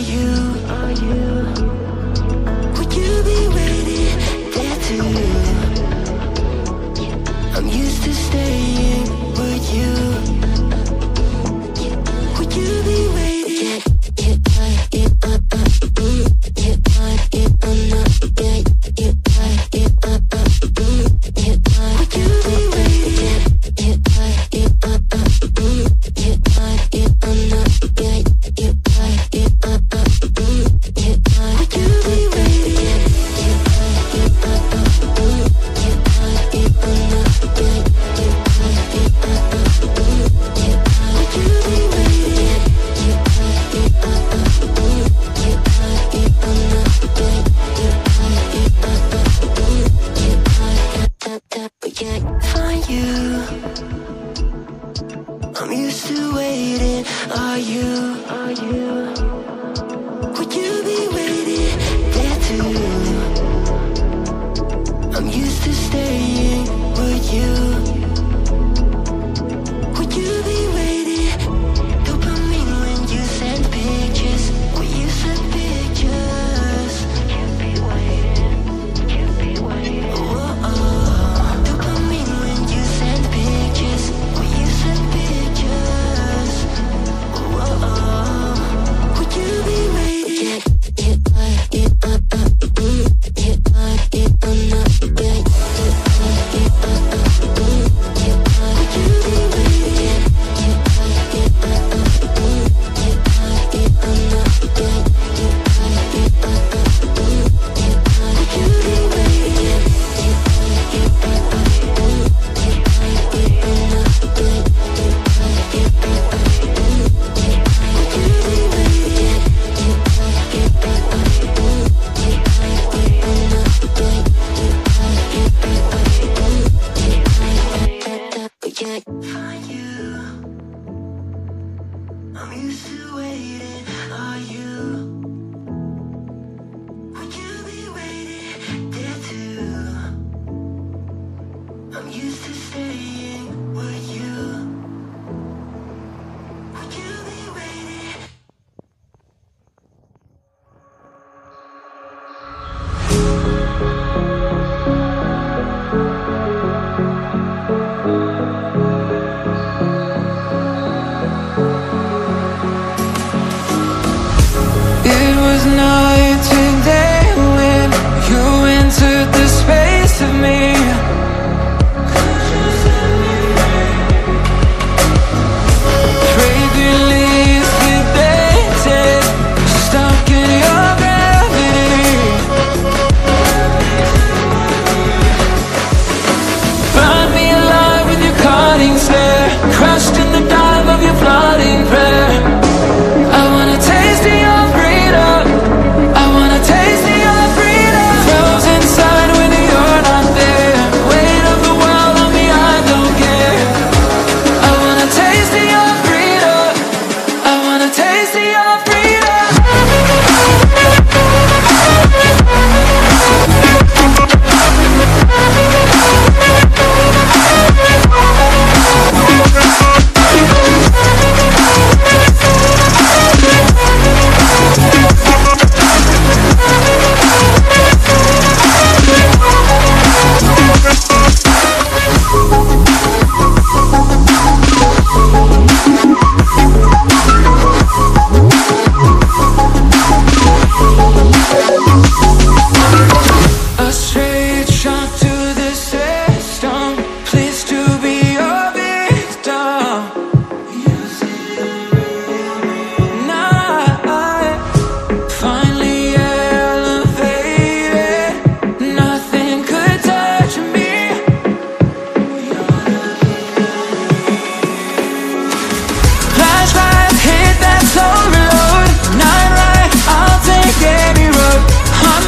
you? Are you? Are you? Are you? used to waiting. Are you?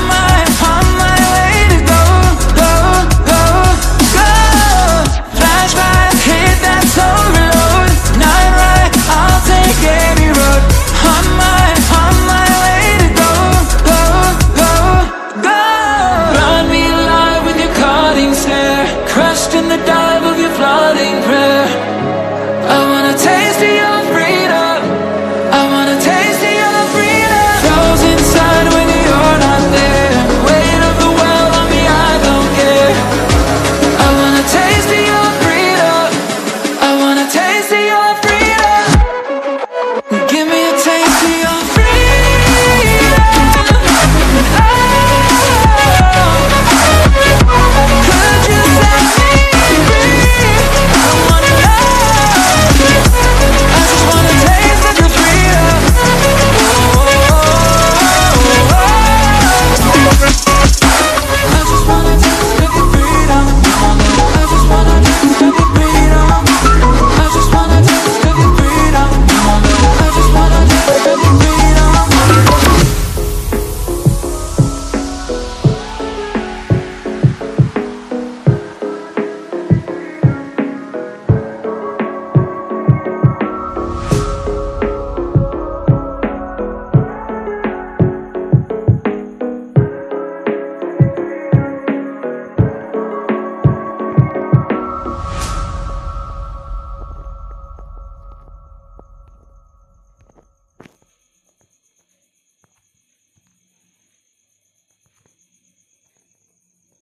my